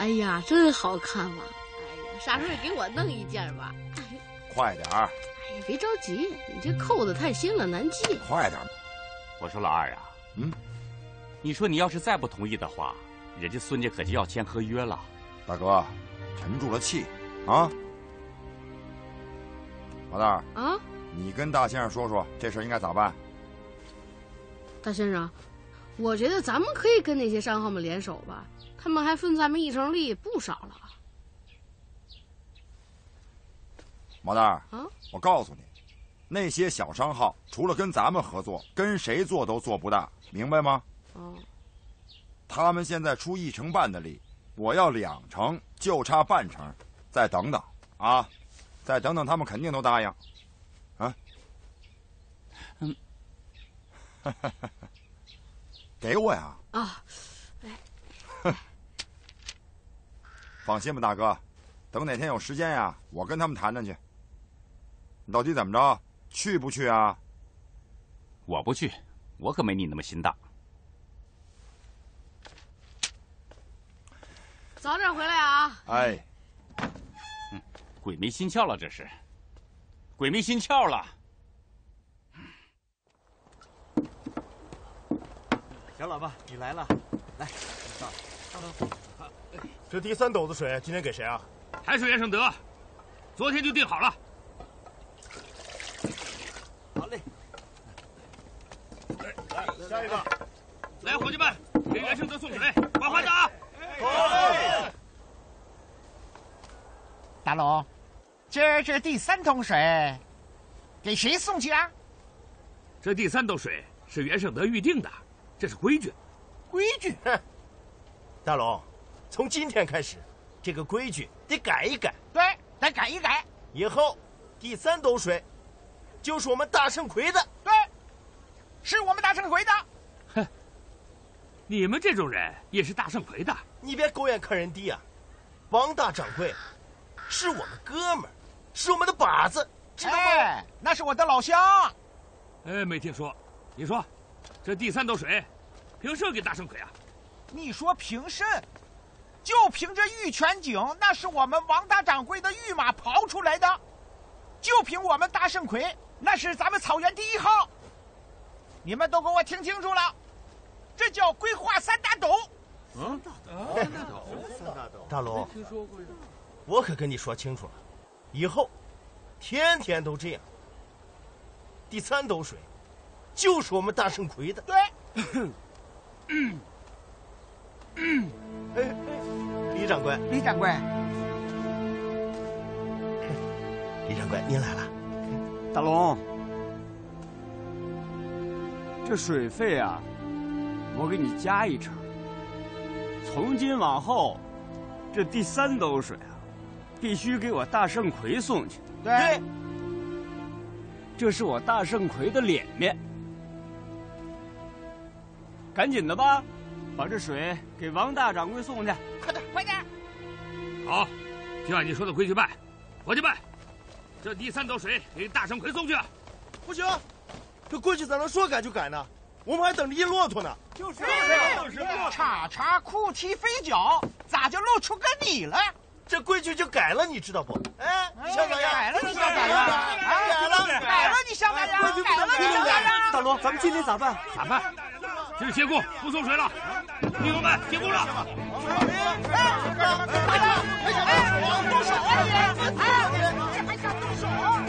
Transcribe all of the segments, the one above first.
哎呀，真好看嘛！哎呀，啥时候给我弄一件吧？快点儿！哎呀，别着急，你这扣子太新了，难系。快点儿！我说老二啊，嗯，你说你要是再不同意的话，人家孙家可就要签合约了。大哥，沉住了气，啊！老大啊，你跟大先生说说，这事应该咋办？大先生，我觉得咱们可以跟那些商号们联手吧，他们还分咱们一成利不少了。毛蛋儿，啊，我告诉你，那些小商号除了跟咱们合作，跟谁做都做不大，明白吗？哦，他们现在出一成半的力，我要两成，就差半成，再等等啊，再等等，他们肯定都答应。啊，嗯，给我呀！啊，放心吧，大哥，等哪天有时间呀，我跟他们谈谈去。你到底怎么着？去不去啊？我不去，我可没你那么心大。早点回来啊！哎，嗯，鬼迷心窍了，这是，鬼迷心窍了。小老婆，你来了，来，上。这第三斗子水今天给谁啊？海水原盛德，昨天就定好了。好嘞。来，下一个。来，伙计们，给袁胜德送水，快快的啊！好。大龙，今儿这第三桶水，给谁送去啊？这第三斗水是袁胜德预定的，这是规矩。规矩？大龙，从今天开始，这个规矩得改一改。对，得改一改。以后，第三斗水，就是我们大圣魁的。对，是我们大圣魁的。哼，你们这种人也是大圣魁的。你别狗眼看人低啊！王大掌柜，是我们哥们儿，是我们的靶子，知道吗？哎，那是我的老乡。哎，没听说。你说，这第三斗水，凭什么给大圣魁啊？你说凭甚？就凭这玉泉井，那是我们王大掌柜的御马刨出来的；就凭我们大圣魁，那是咱们草原第一号。你们都给我听清楚了，这叫规划三大斗。嗯，三大斗，三大斗。大龙，听说过我可跟你说清楚了，以后天天都这样。第三斗水，就是我们大圣魁的。对。嗯。嗯。哎哎，李掌柜，李掌柜，李掌柜，您来了。大龙，这水费啊，我给你加一成。从今往后，这第三斗水啊，必须给我大圣奎送去。对，这是我大圣奎的脸面。赶紧的吧，把这水给王大掌柜送去。快点，快点！好，就按你说的规矩办。伙计们，这第三斗水给大掌柜送去。不行，这规矩咋能说改就改呢？我们还等着一骆驼呢。就是，就是。叉叉裤踢飞脚，咋就露出个你了？这规矩就改了，你知道不？哎，你想咋样？改了，你想咋样？改了，改了，你想咋样？改了，你想咋样？大罗，咱们今天咋办？咋办？今儿歇工，不送水了。弟兄们，进攻了。哎，快点！哎，动手啊你！哎，这还想动手啊？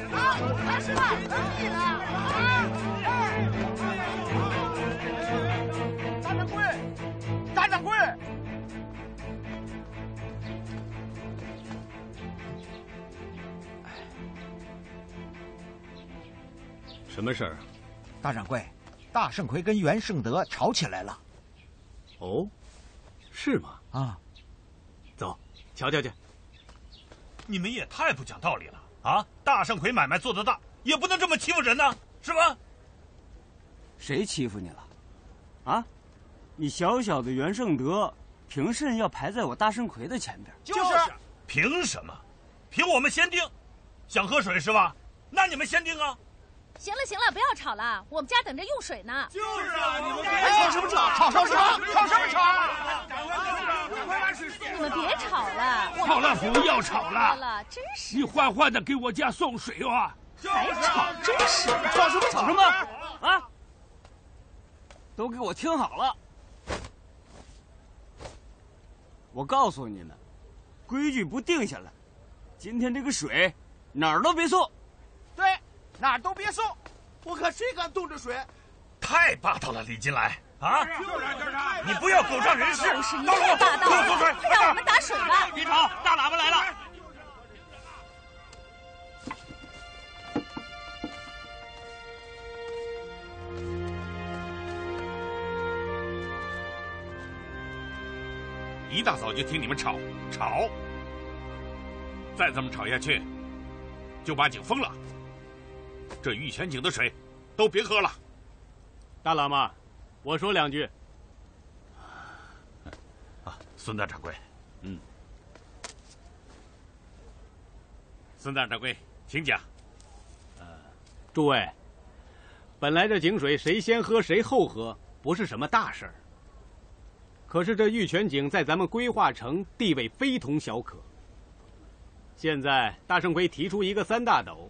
还是吧，你呢。啊！大掌柜，大掌柜。什么事儿啊？大掌柜，大圣奎跟袁胜德吵起来了。哦，是吗？啊，走，瞧瞧去。你们也太不讲道理了啊！大圣魁买卖做得大，也不能这么欺负人呐，是吧？谁欺负你了？啊？你小小的袁胜德，凭甚要排在我大圣魁的前边？就是，凭什么？凭我们先定。想喝水是吧？那你们先定啊。行了行了，不要吵了，我们家等着用水呢。就是啊，你们吵什么吵？吵什么吵？吵什么吵？你们别吵了，好了，不要吵了。了，真是你缓缓的给我家送水啊！还吵，真是吵什么吵什么啊！都给我听好了，我告诉你们，规矩不定下来，今天这个水哪儿都别送。对，哪儿都别送。我看谁敢动这水，太霸道了，李金来啊！你不要狗仗人势，就是你太霸道了，快让我们打水吧！别吵，大喇叭来了。一大早就听你们吵吵，再这么吵下去，就把井封了。这玉泉井的水，都别喝了。大喇嘛，我说两句。啊，孙大掌柜，嗯，孙大掌柜，请讲。呃诸位，本来这井水谁先喝谁后喝，不是什么大事儿。可是这玉泉井在咱们规划城地位非同小可。现在大圣归提出一个三大斗，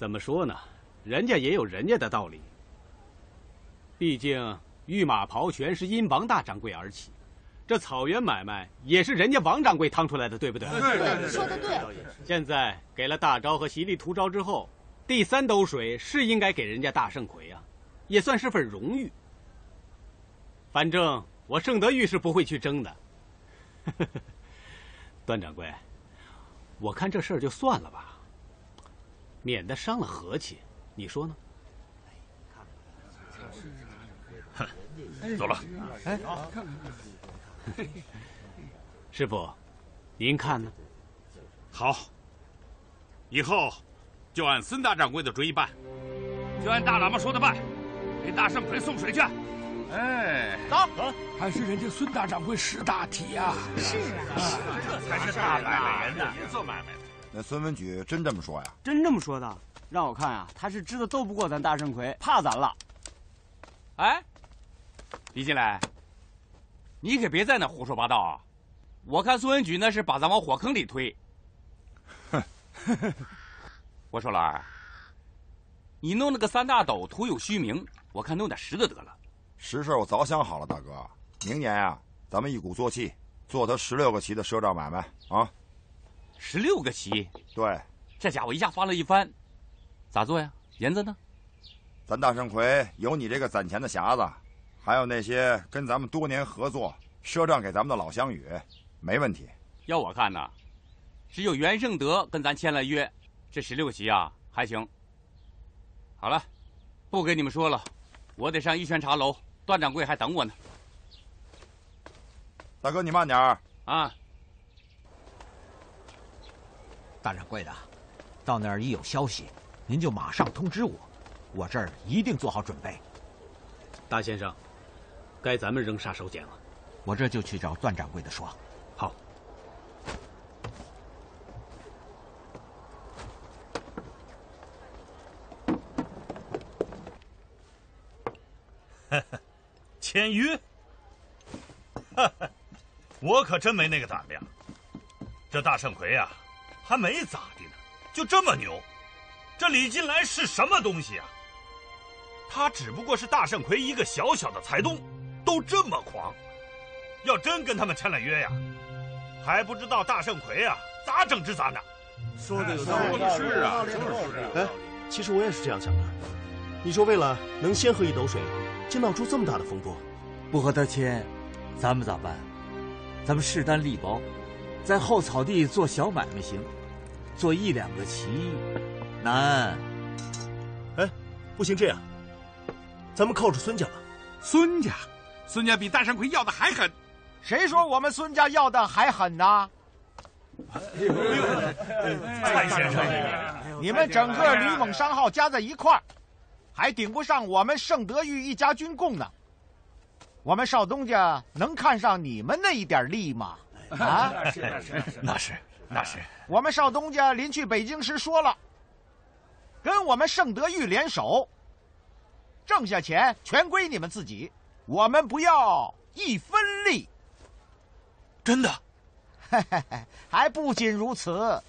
怎么说呢？人家也有人家的道理。毕竟御马袍全是因王大掌柜而起，这草原买卖也是人家王掌柜趟出来的，对不对？说的对。现在给了大招和席力图招之后，第三斗水是应该给人家大圣魁啊，也算是份荣誉。反正我盛德玉是不会去争的。段掌柜，我看这事儿就算了吧，免得伤了和气，你说呢？哼走了。哎，师傅，您看呢？好，以后就按孙大掌柜的主意办，就按大喇嘛说的办，给大圣魁送水去。哎，走，还是人家孙大掌柜识大体呀！是啊，这才是大买卖人呢，别做买卖的。那孙文举真这么说呀？真这么说的？让我看啊，他是知道斗不过咱大圣魁，怕咱了。哎，李进来，你可别在那胡说八道啊！我看孙文举那是把咱往火坑里推。哼，我说老二，你弄那个三大斗徒有虚名，我看弄点实的得了。实事我早想好了，大哥，明年啊、咱们一鼓作气，做他十六个旗的赊账买卖啊！十六个旗，对，这家伙一下翻了一番，咋做呀？银子呢？咱大圣魁有你这个攒钱的匣子，还有那些跟咱们多年合作赊账给咱们的老乡宇，没问题。要我看呐，只有袁胜德跟咱签了约，这十六个旗啊还行。好了，不跟你们说了，我得上玉泉茶楼，段掌柜还等我呢。大哥，你慢点儿啊！大掌柜的，到那儿一有消息，您就马上通知我，我这儿一定做好准备。大先生，该咱们扔杀手锏了。我这就去找段掌柜的说。好。签约？我可真没那个胆量。这大圣魁啊，还没咋的呢，就这么牛。这李金来是什么东西啊？他只不过是大圣魁一个小小的财东，都这么狂。要真跟他们签了约呀，还不知道大圣魁啊咋整治咱呢？说的有道理，是啊，哎，其实我也是这样想的。你说为了能先喝一斗水，就闹出这么大的风波，不和他签，咱们咋办？咱们势单力薄，在后草地做小买卖行，做一两个旗难。哎，不行这样，咱们靠着孙家吧。孙家，孙家比大山魁要的还狠。谁说我们孙家要的还狠呢？蔡先生，你们整个吕蒙商号加在一块儿，还顶不上我们盛德玉一家军供呢。我们少东家能看上你们那一点利吗？啊，那是那是那是。我们少东家临去北京时说了，跟我们盛德玉联手，挣下钱全归你们自己，我们不要一分利。真的？还不仅如此。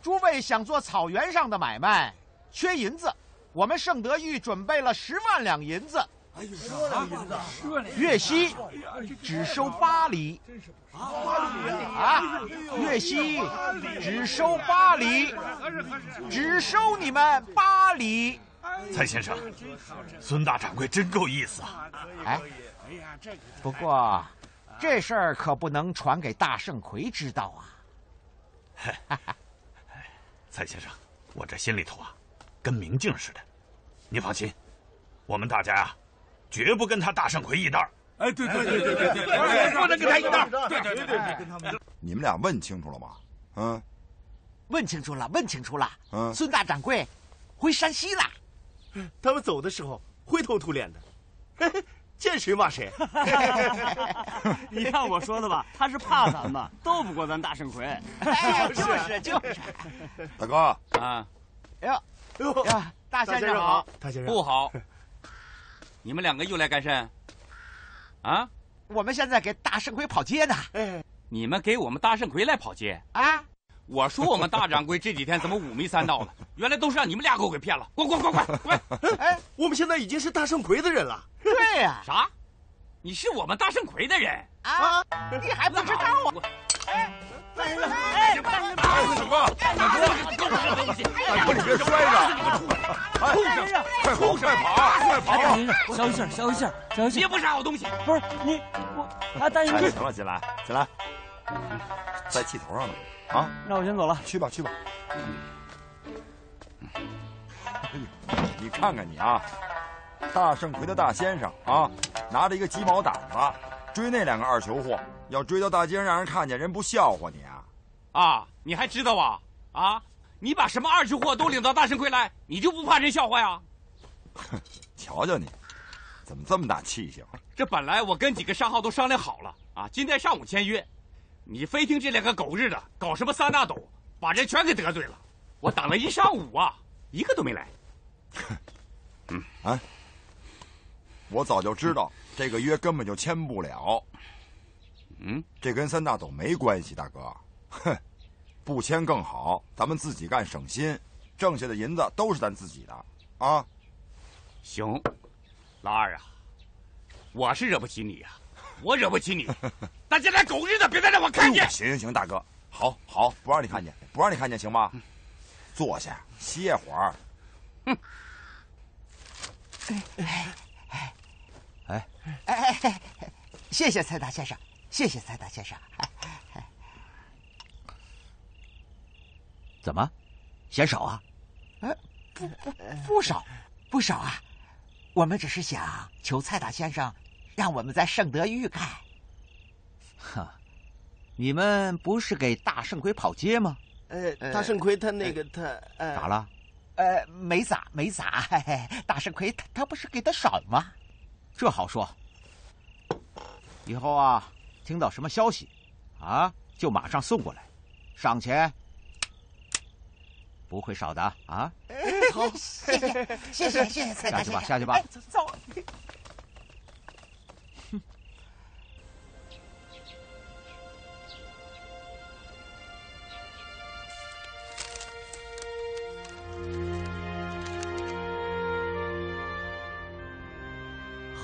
诸位想做草原上的买卖，缺银子，我们盛德玉准备了十万两银子。哎呦，十万两银子。月息只收八厘。啊！月息只收八厘，只收你们八厘。蔡先生，孙大掌柜真够意思啊！哎，不过这事儿可不能传给大圣魁知道啊。蔡先生，我这心里头啊，跟明镜似的。您放心，我们大家呀，绝不跟他大圣奎一道。哎，对对对对对对，不能跟他一道。对对对对，跟他们。你们俩问清楚了吗？嗯，问清楚了，问清楚了。嗯，孙大掌柜回山西了。他们走的时候灰头土脸的，见谁骂谁。你看我说的吧，他是怕咱们，斗不过咱大圣魁。哎，就是就是。大哥啊，哎呦哎呦，大先生好，大先生不好。你们两个又来干甚？啊！我们现在给大圣魁跑街呢。哎，你们给我们大圣魁来跑街啊？我说我们大掌柜这几天怎么五迷三道的？原来都是让你们俩给我给骗了！滚滚滚滚滚！哎，我们现在已经是大圣魁的人了。对呀。啥？你是我们大圣魁的人啊？你还不知道啊？哎，大先生，哎，大哥，大哥，大哥，你别摔着！哎，快跑，快跑，快跑！消一下，消一下，消一下！别不是好东西！不是你，我啊，大先生，行了，起来，起来，在气头上呢。啊，那我先走了，去吧，去吧。哎呦你看看你啊，大圣魁的大先生啊，拿着一个鸡毛掸子追那两个二球货，要追到大街上让人看见，人不笑话你啊？啊，你还知道啊？啊，你把什么二球货都领到大圣魁来，你就不怕人笑话呀？哼，瞧瞧你，怎么这么大气性？这本来我跟几个商号都商量好了啊，今天上午签约。你非听这两个狗日的搞什么三大斗，把人全给得罪了。我等了一上午啊，一个都没来。嗯啊，我早就知道这个约根本就签不了。嗯，这跟三大斗没关系，大哥。哼，不签更好，咱们自己干省心，挣下的银子都是咱自己的啊。行，老二啊，我是惹不起你呀。我惹不起你，大家来狗日的，别再让我看见！行行行，大哥，好好不让你看见，不让你看见，行吗？坐下歇会儿。哼。哎哎哎哎哎！谢谢蔡大先生，谢谢蔡大先生。怎么，嫌少啊？哎，不不不少，不少啊！我们只是想求蔡大先生。让我们在圣德玉盖。哈，你们不是给大圣魁跑街吗？呃，大圣魁他那个他呃咋了？呃，没咋没咋。大圣魁他他不是给的少吗？这好说。以后啊，听到什么消息，啊，就马上送过来，赏钱不会少的啊。好，谢谢谢谢谢谢。下去吧，下去吧。走。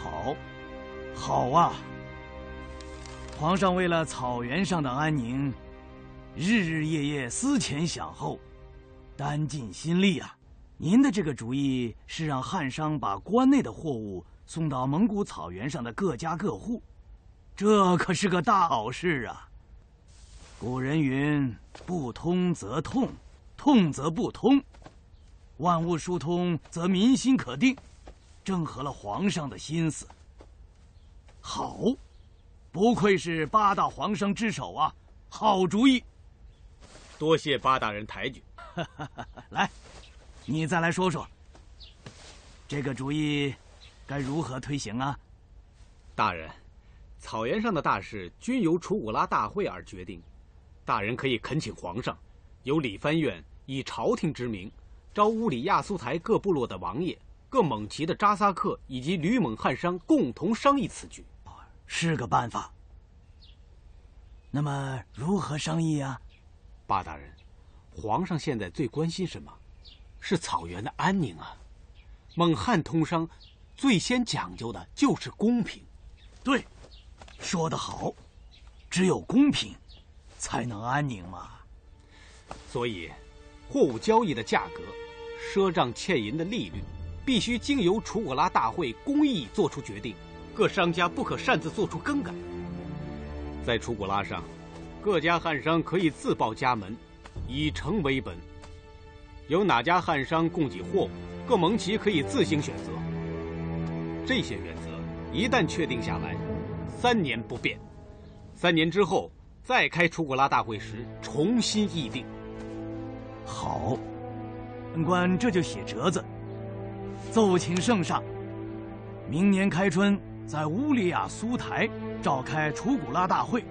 好好啊！皇上为了草原上的安宁，日日夜夜思前想后，担尽心力啊！您的这个主意是让汉商把关内的货物送到蒙古草原上的各家各户，这可是个大好事啊！古人云：“不通则痛，痛则不通。万物疏通，则民心可定。”正合了皇上的心思。好，不愧是八大皇上之首啊！好主意，多谢八大人抬举。来，你再来说说，这个主意该如何推行啊？大人，草原上的大事均由楚古拉大会而决定，大人可以恳请皇上，由理藩院以朝廷之名，招乌里亚苏台各部落的王爷、各蒙旗的扎萨克以及吕蒙汉商共同商议此举。是个办法。那么如何商议啊？巴大人，皇上现在最关心什么？是草原的安宁啊！蒙汉通商，最先讲究的就是公平。对，说得好，只有公平，才能安宁嘛。所以，货物交易的价格、赊账欠银的利率，必须经由楚古拉大会公议做出决定，各商家不可擅自做出更改。在楚古拉上，各家汉商可以自报家门，以诚为本。有哪家汉商供给货物，各盟旗可以自行选择。这些原则一旦确定下来，三年不变。三年之后再开楚古拉大会时重新议定。好，本官这就写折子，奏请圣上，明年开春在乌里雅苏台。召开楚古拉大会，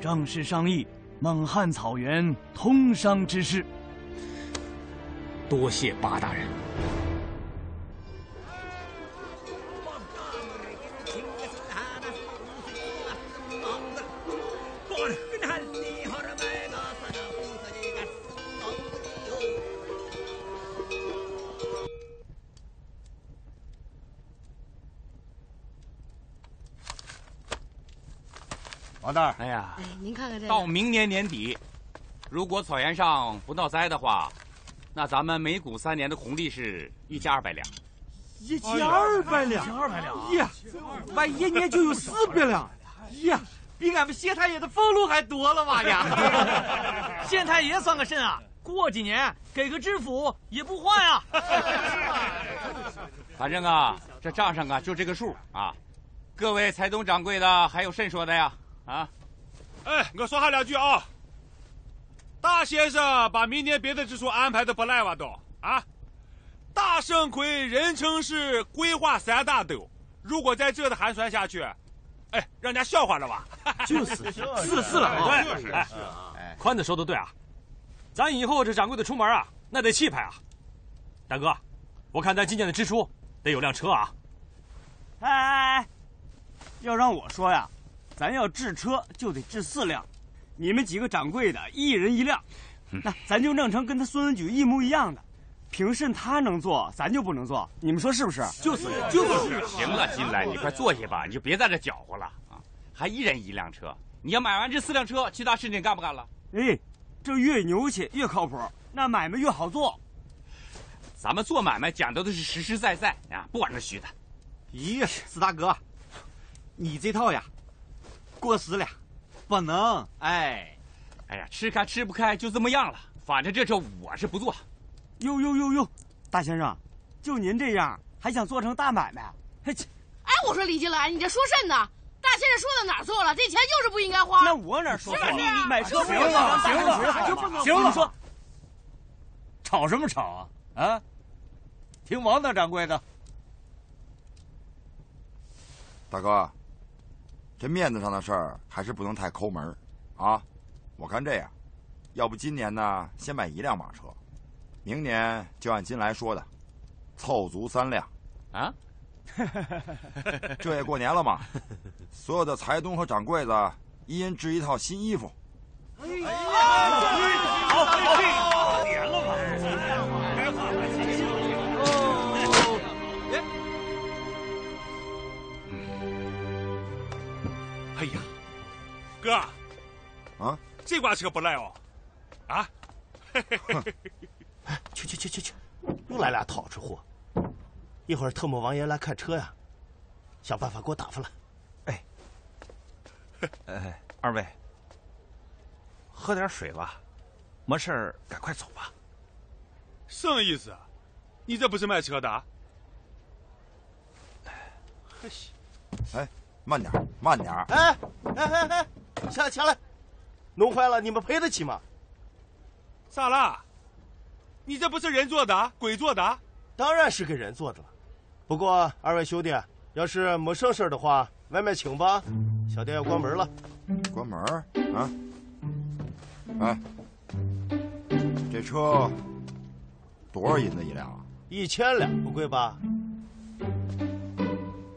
正式商议蒙汉草原通商之事。多谢八大人。王大，哎呀，哎，您看看这到明年年底，如果草原上不闹灾的话，那咱们每股三年的红利是一千二百两。一千二百两，一千二百两呀！万一年就有四百两，呀，比俺们县太爷的俸禄还多了吧呀！县太爷算个甚啊？过几年给个知府也不坏啊。反正啊，这账上啊就这个数啊。各位财东掌柜的还有甚说的呀？啊！哎，我说哈两句啊。大先生把明年别的支出安排的不赖哇都啊。大盛奎人称是规划三大斗，如果再这的寒酸下去，哎，让人家笑话了吧？就是是是了啊！对，哎，宽子说的对啊，咱以后这掌柜的出门啊，那得气派啊。大哥，我看咱今年的支出得有辆车啊。哎哎哎，要让我说呀，咱要制车就得制四辆，你们几个掌柜的一人一辆，那咱就弄成跟他孙文举一模一样的。凭甚他能做，咱就不能做？你们说是不是？就是就是。行了，金来，你快坐下吧，你就别在这搅和了啊！还一人一辆车，你要买完这四辆车，其他事情干不干了？哎，这越牛气越靠谱，那买卖越好做。咱们做买卖讲究的是实实在在啊，不玩那虚的。咦，四大哥，你这套呀，过时了，不能。哎，哎呀，吃开吃不开就这么样了。反正这车我是不做。呦呦呦呦，大先生，就您这样还想做成大买卖？嘿，哎，我说李金兰，你这说甚呢？大先生说的哪错了？这钱就是不应该花。那我哪说错了？买车不行了，行了，就不能行了。说，吵什么吵啊？啊，听王大掌柜的。大哥，这面子上的事儿还是不能太抠门啊！我看这样，要不今年呢，先买一辆马车，明年就按金来说的，凑足三辆。啊？这也过年了嘛，所有的财东和掌柜的一人织一套新衣服。哎呀，好，好，哥，啊，这挂车不赖哦，啊，哎，去去去去去，又来俩讨吃货，一会儿特么王爷来看车呀，想办法给我打发了。哎，哎，二位，喝点水吧，没事儿赶快走吧。什么意思？你这不是卖车的？哎。慢点，慢点！哎，哎哎哎，下来，下来！弄坏了，你们赔得起吗？咋了？你这不是人做的，鬼做的？当然是给人做的了。不过二位兄弟，要是没剩事的话，外面请吧。小店要关门了。关门？啊？哎，这车多少银子一辆啊？一千两，不贵吧？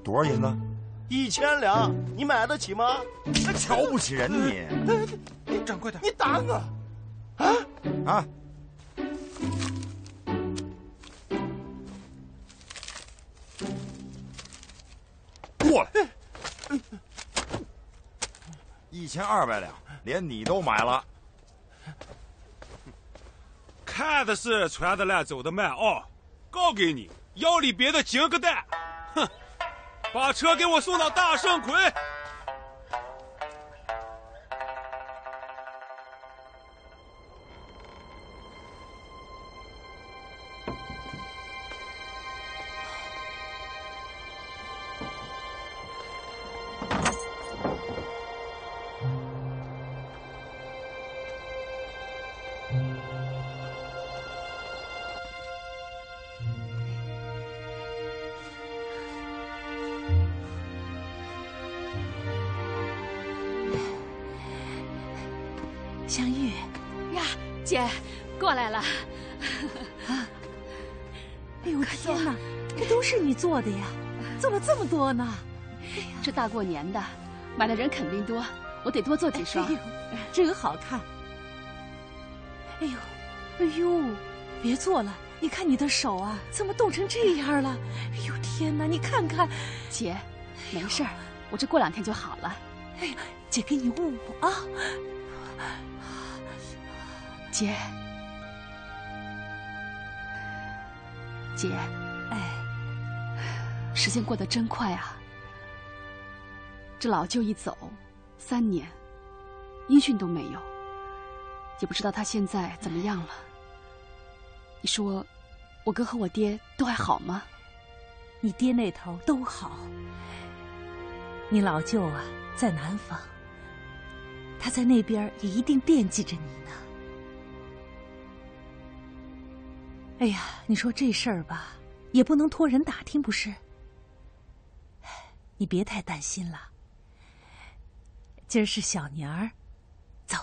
多少银子？一千两，你买得起吗？瞧不起人你！你掌柜的，你打我！啊啊！过来！一千二百两，连你都买了。看的是传的烂，走的慢哦。告给你，腰里别的金个蛋！把车给我送到大圣奎。做的呀？做了这么多呢？这大过年的，买的人肯定多，我得多做几双。哎呦，真好看！哎呦，哎呦，别做了！你看你的手啊，怎么冻成这样了？哎呦天哪，你看看，姐，没事儿，我这过两天就好了。哎呀，姐给你捂捂啊。姐，姐，哎，时间过得真快啊！这老舅一走，三年，音讯都没有，也不知道他现在怎么样了。你说，我哥和我爹都还好吗？你爹那头都好，你老舅啊在南方，他在那边也一定惦记着你呢。哎呀，你说这事儿吧，也不能托人打听，不是？你别太担心了。今儿是小年儿，走，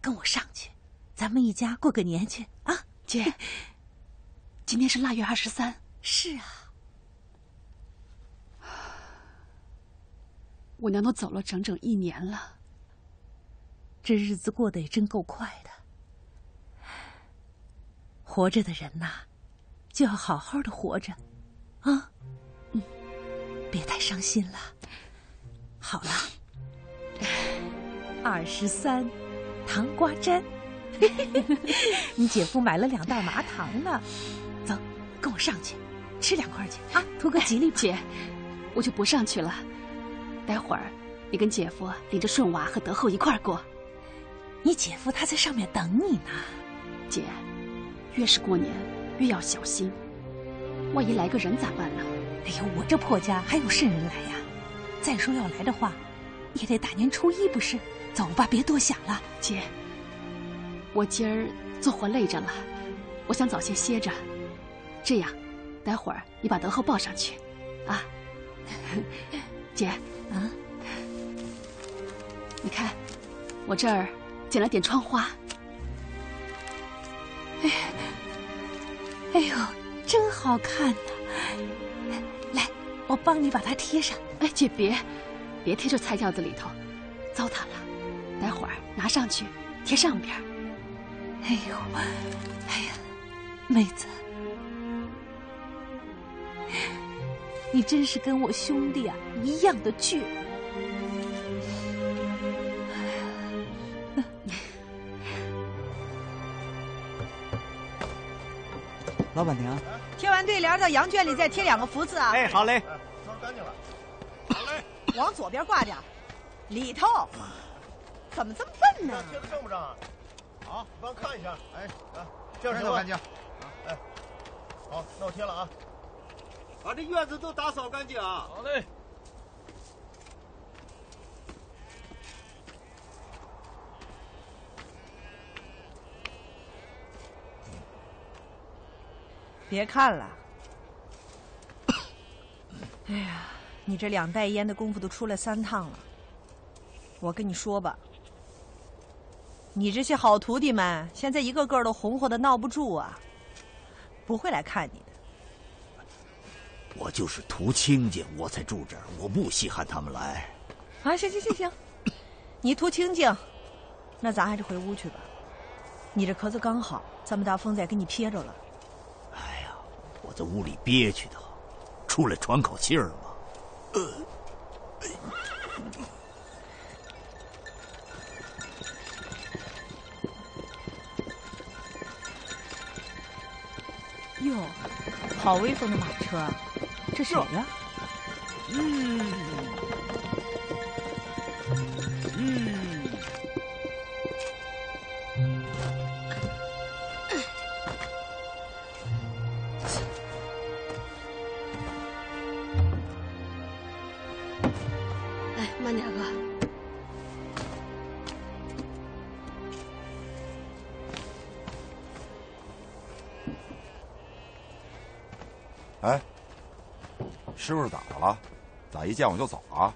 跟我上去，咱们一家过个年去啊！姐，今天是腊月二十三。是啊，我娘都走了整整一年了，这日子过得也真够快的。活着的人呐，就要好好的活着，啊，嗯，别太伤心了。好了，二十三，糖瓜粘，你姐夫买了两袋麻糖呢。走，跟我上去，吃两块去啊，图个吉利。姐，我就不上去了，待会儿你跟姐夫领着顺娃和德厚一块儿过。你姐夫他在上面等你呢，姐。越是过年，越要小心，万一来个人咋办呢？哎呦，我这破家还有甚人来呀？再说要来的话，也得大年初一不是？走吧，别多想了。姐，我今儿做活累着了，我想早些歇着。这样，待会儿你把德厚抱上去，啊？姐，啊？你看，我这儿剪了点窗花。哎，哎呦，真好看呐！来，我帮你把它贴上。哎，姐别，别贴这菜轿子里头，糟蹋了。待会儿拿上去贴上边。哎呦，哎呀，妹子，你真是跟我兄弟啊一样的倔。老板娘，贴完对联到羊圈里再贴两个福字啊！哎，好嘞，往左边挂点，里头怎么这么笨呢？贴的正不正？好，帮看一下。哎，来，这样行干净。哎，好，那我贴了啊。把这院子都打扫干净啊！好嘞。别看了，哎呀，你这两袋烟的功夫都出来三趟了。我跟你说吧，你这些好徒弟们现在一个个都红火的闹不住啊，不会来看你的。我就是图清静，我才住这儿，我不稀罕他们来。啊，行行行行，你图清静，那咱还是回屋去吧。你这咳嗽刚好，这么大风再给你撇着了。哎呀，我在屋里憋屈的，出来喘口气儿嘛。哟，好威风的马车啊！这谁呀？嗯。师傅咋的了？咋一见我就走啊？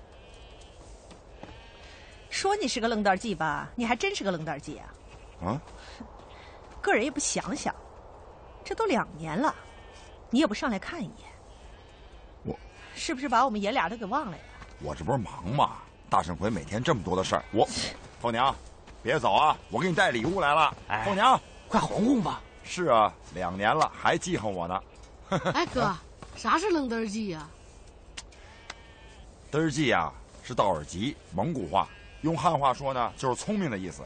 说你是个愣蛋计吧，你还真是个愣蛋计啊！啊？个人也不想想，这都两年了，你也不上来看一眼，我是不是把我们爷俩都给忘了呀？我这不是忙吗？大圣魁每天这么多的事儿，我凤娘，别走啊！我给你带礼物来了。哎凤娘，快哄哄吧。是啊，两年了还记恨我呢。哎，哥，啥是愣蛋儿鸡呀？嘚儿记啊，是道尔吉蒙古话，用汉话说呢，就是聪明的意思。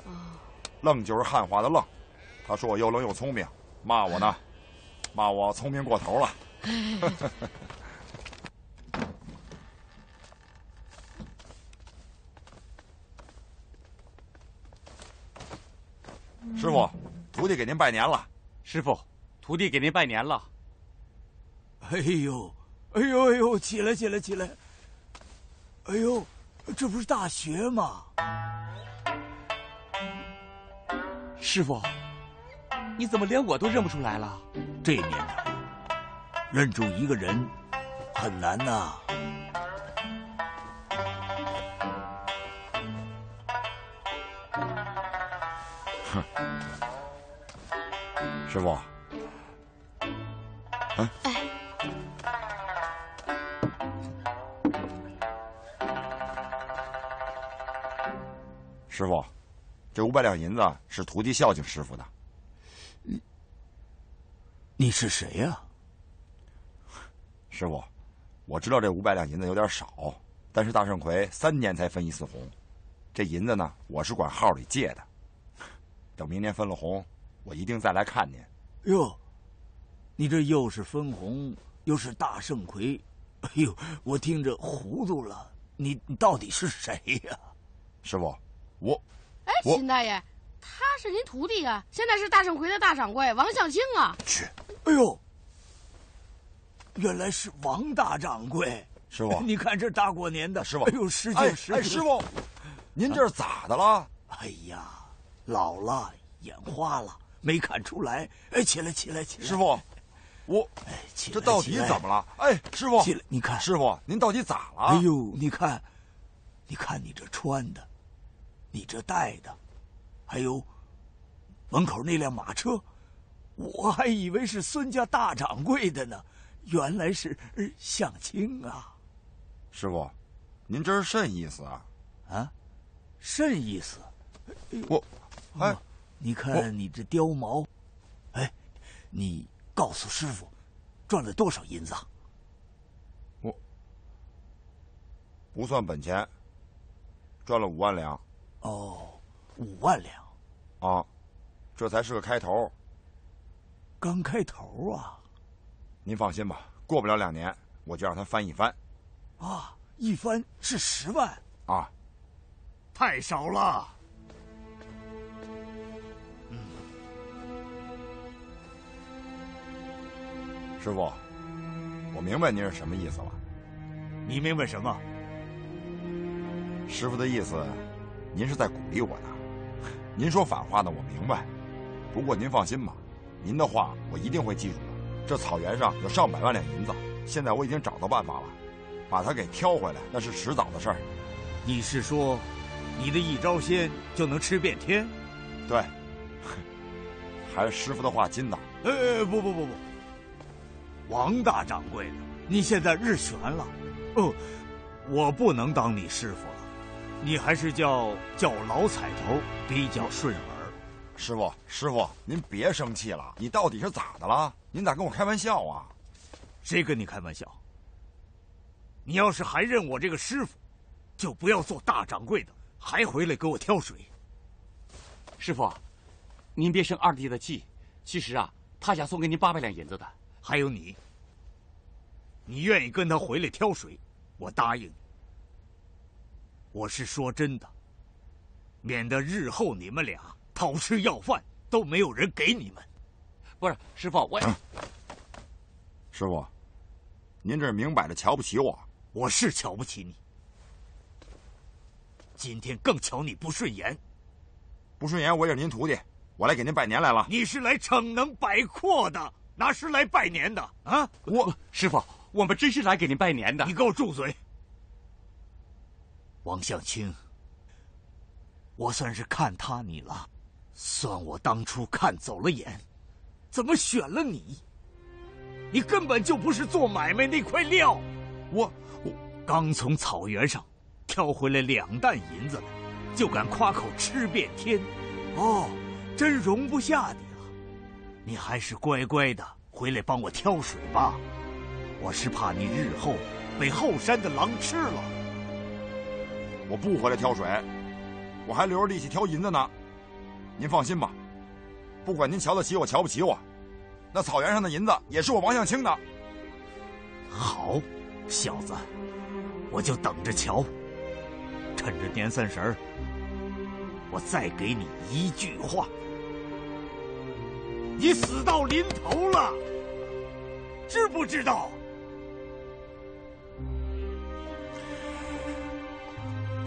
愣就是汉话的愣。他说我又愣又聪明，骂我呢，骂我聪明过头了。师傅，徒弟给您拜年了。师傅，徒弟给您拜年了。哎呦，哎呦哎呦，起来起来起来！哎呦，这不是大学吗？师傅，你怎么连我都认不出来了？这年头，认出一个人很难呐。哼，师傅，师傅，这五百两银子是徒弟孝敬师傅的。你你是谁呀、师傅，我知道这五百两银子有点少，但是大圣魁三年才分一次红，这银子呢，我是管号里借的。等明年分了红，我一定再来看您。哟，你这又是分红，又是大圣魁，哎呦，我听着糊涂了。你你到底是谁呀、师傅，我哎，我秦大爷，他是您徒弟啊，现在是大圣魁的大掌柜王向清啊。去，哎呦，原来是王大掌柜。师傅 你看这大过年的，师傅哎呦，使哎劲使劲。哎师傅，您这是咋的了？哎呀，老了，眼花了，没看出来。哎，起来，起来，起来。师傅，我哎，起来这到底起来怎么了？哎，师傅，起来，你看，师傅，您到底咋了？哎呦，你看，你看你这穿的，你这带的，还有门口那辆马车，我还以为是孙家大掌柜的呢，原来是呃向清啊！师傅，您这是甚意思啊？啊，甚意思？我，哎，你看你这貂毛，哎，你告诉师傅，赚了多少银子啊？不算本钱，赚了五万两。哦，五万两，啊，这才是个开头。刚开头啊！您放心吧，过不了两年，我就让他翻一番。啊，一翻是十万啊，太少了。师傅，我明白您是什么意思了。你明白什么？师傅的意思，您是在鼓励我呢。您说反话呢，我明白。不过您放心吧，您的话我一定会记住的。这草原上有上百万两银子，现在我已经找到办法了，把它给挑回来，那是迟早的事儿。你是说，你的一招鲜就能吃遍天？对，还是师傅的话金呐。呃，不不不不，王大掌柜的，你现在日悬了，哦，我不能当你师傅了，你还是叫叫老彩头比较顺耳。师傅，师傅，您别生气了，你到底是咋的了？您咋跟我开玩笑啊？谁跟你开玩笑？你要是还认我这个师傅，就不要做大掌柜的，还回来给我挑水。师傅，您别生二弟的气。其实啊，他想送给您八百两银子的。还有你，你愿意跟他回来挑水，我答应你。我是说真的，免得日后你们俩讨吃要饭都没有人给你们。不是师傅，我师傅，您这是明摆着瞧不起我。我是瞧不起你，今天更瞧你不顺眼。不顺眼，我也是您徒弟，我来给您拜年来了。你是来逞能摆阔的，哪是来拜年的啊？我师傅，我们真是来给您拜年的。你给我住嘴！王向清，我算是看塌你了，算我当初看走了眼，怎么选了你？你根本就不是做买卖那块料。我我刚从草原上挑回来两担银子来，就敢夸口吃遍天，哦，真容不下你了。你还是乖乖的回来帮我挑水吧，我是怕你日后被后山的狼吃了。我不回来挑水，我还留着力气挑银子呢。您放心吧，不管您瞧得起我瞧不起我，那草原上的银子也是我王向清的。好。小子，我就等着瞧。趁着年三十儿，我再给你一句话：你死到临头了，知不知道？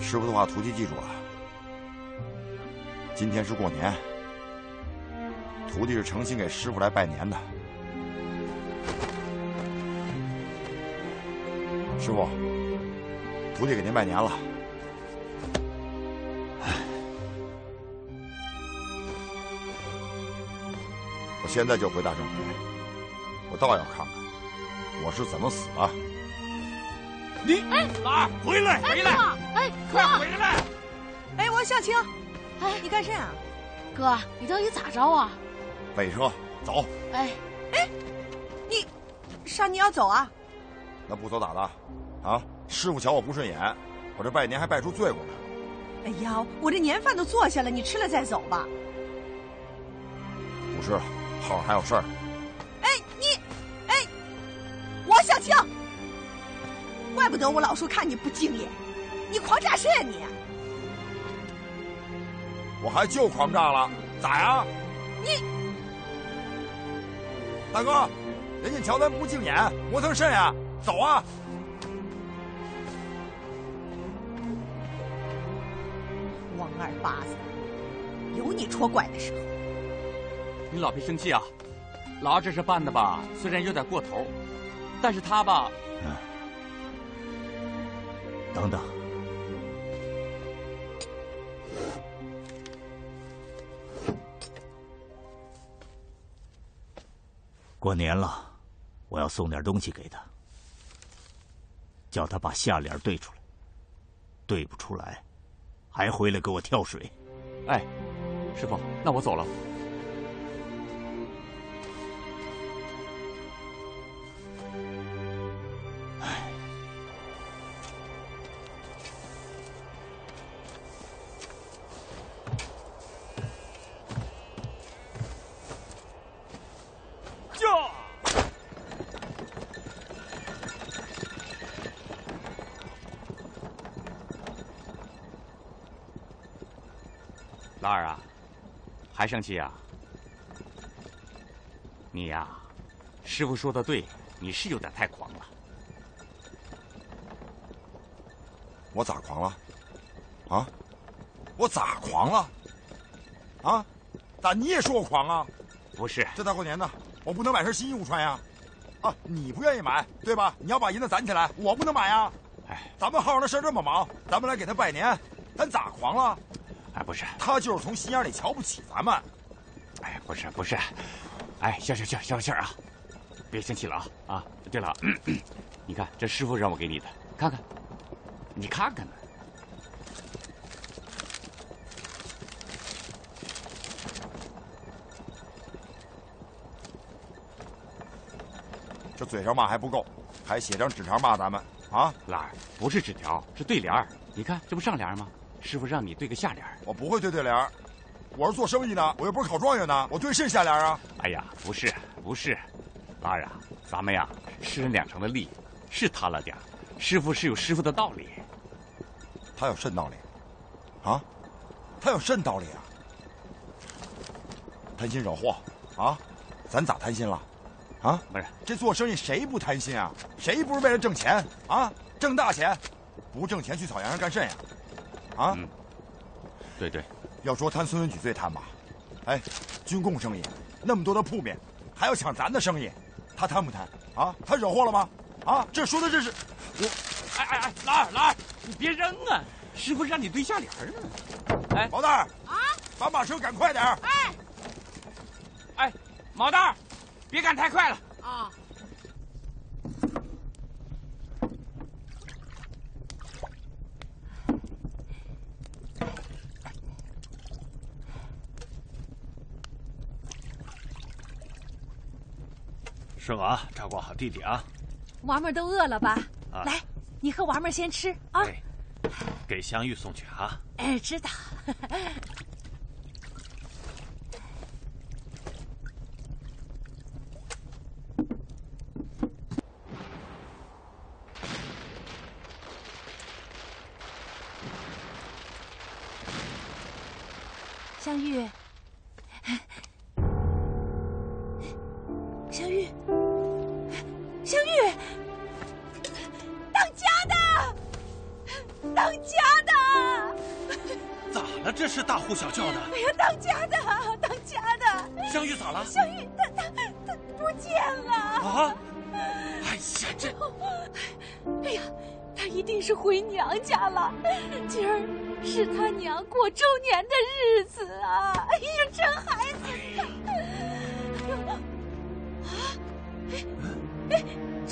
师傅的话，徒弟记住了。今天是过年，徒弟是诚心给师傅来拜年的。师傅，徒弟给您拜年了。我现在就回大圣回，我倒要看看我是怎么死的。你哎，老二回来，回来！哎，快回来！哎，王向清，哎，你干甚啊？哥，你到底咋着啊？备车走。哎，哎，你上你要走啊？那不走咋的？啊！师傅瞧我不顺眼，我这拜年还拜出罪过来了。哎呀，我这年饭都做下了，你吃了再走吧。不吃了，后边还有事儿。不得我老叔看你不敬业，你狂炸谁呀你？我还就狂炸了，咋呀？你，大哥，人家瞧咱不敬眼，磨蹭甚呀？走啊！王二八子，有你戳拐的时候。你老别生气啊，老二这事办的吧，虽然有点过头，但是他吧……嗯，等等，过年了，我要送点东西给他，叫他把下联对出来，对不出来。还回来给我跳水，哎，师傅，那我走了。还生气啊？你呀，师傅说的对，你是有点太狂了。我咋狂了？啊？我咋狂了？啊？咋你也说我狂啊？不是，这大过年的，我不能买身新衣服穿呀。啊，你不愿意买，对吧？你要把银子攒起来，我不能买呀。哎，咱们号上的事这么忙，咱们来给他拜年，咱咋狂了？哎，不是，他就是从心眼里瞧不起咱们。哎，不是不是，哎，消消消消气儿啊，别生气了啊啊！对了，你看，这师傅让我给你的，看看，你看看呢。这嘴上骂还不够，还写张纸条骂咱们啊！兰儿，不是纸条，是对联儿。你看，这不上联吗？师傅让你对个下联。我不会对对联，我是做生意的，我又不是考状元的，我对甚下联啊？哎呀，不是，不是，兰儿啊，咱们呀，吃人两成的力，是贪了点师傅是有师傅的道理。他有甚道理？啊？他有甚道理啊？贪心惹祸啊？咱咋贪心了？啊，不是，这做生意谁不贪心啊？谁不是为了挣钱啊？挣大钱，不挣钱去草原上干甚呀？啊？嗯，对对，要说贪孙文举最贪吧，哎，军供生意那么多的铺面，还要抢咱的生意，他贪不贪？啊？他惹祸了吗？啊？这说的这是我，哎哎哎，老二老二，你别扔啊！师傅让你对下联呢。哎，毛蛋儿啊，把马车赶快点儿。哎，哎，毛蛋儿。别赶太快了啊！顺娃，照顾好弟弟啊！娃们都饿了吧？来，你和娃们先吃啊！给香玉送去啊！哎，知道。香玉，香玉，香玉，当家的，当家的，咋了？这是大呼小叫的。哎呀，当家的，当家的。香玉咋了？香玉，他他他不见了。啊！哎呀，这，哎呀，他一定是回娘家了。今儿。是他娘过周年的日子啊！哎呀，这孩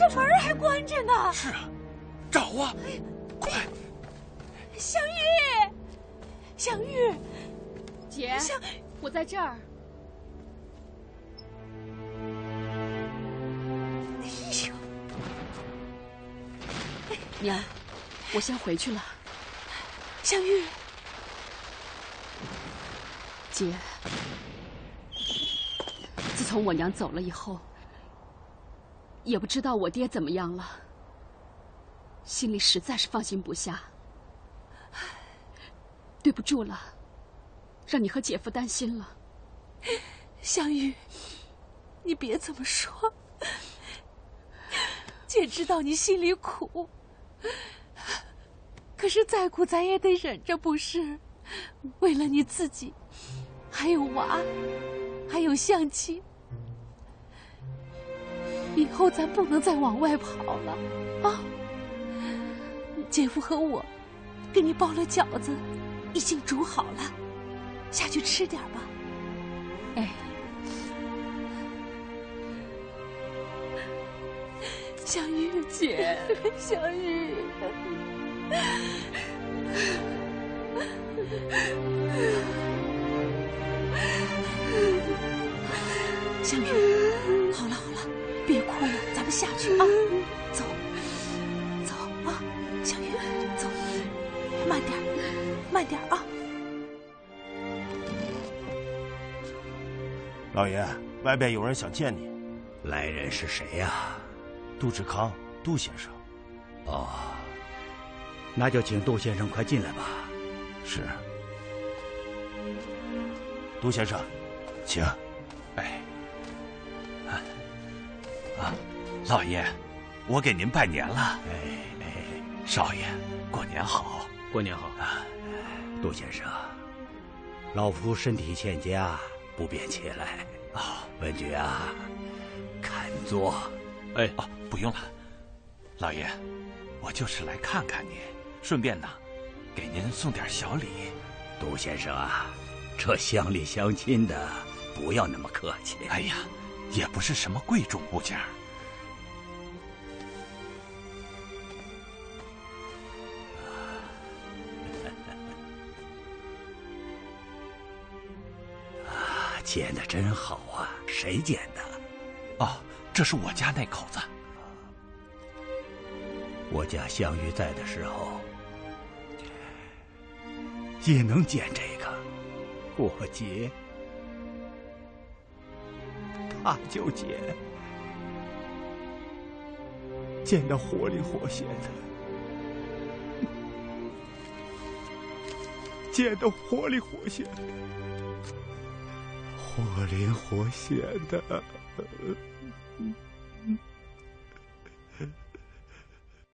这门还关着呢。是啊，找啊，快！香玉，香玉，姐，香，我在这儿。哎呦，娘，我先回去了。香玉，姐，自从我娘走了以后，也不知道我爹怎么样了，心里实在是放心不下。对不住了，让你和姐夫担心了。香玉，你别这么说，姐知道你心里苦。可是再苦，咱也得忍着，不是？为了你自己，还有娃，还有相亲，以后咱不能再往外跑了啊！姐夫和我给你包了饺子，已经煮好了，下去吃点吧。哎，香玉姐，香玉。香玉，下去啊，走，走啊，小云，走，慢点，慢点啊。老爷，外边有人想见你。来人是谁呀？杜志康，杜先生。哦。那就请杜先生快进来吧。是，杜先生，请。哎，啊，老爷，我给您拜年了。哎哎，少爷，过年好，过年好。啊，杜先生，老夫身体欠佳，不便前来。啊，文举啊，看座。哎，哦，不用了，老爷，我就是来看看您。顺便呢，给您送点小礼，杜先生啊，这乡里乡亲的，不要那么客气。哎呀，也不是什么贵重物件。剪的真好啊！谁剪的？哦，这是我家那口子。我家香玉在的时候，也能剪这个，我结，他就剪，剪的活灵活现的，剪的活灵活现的，活灵活现的。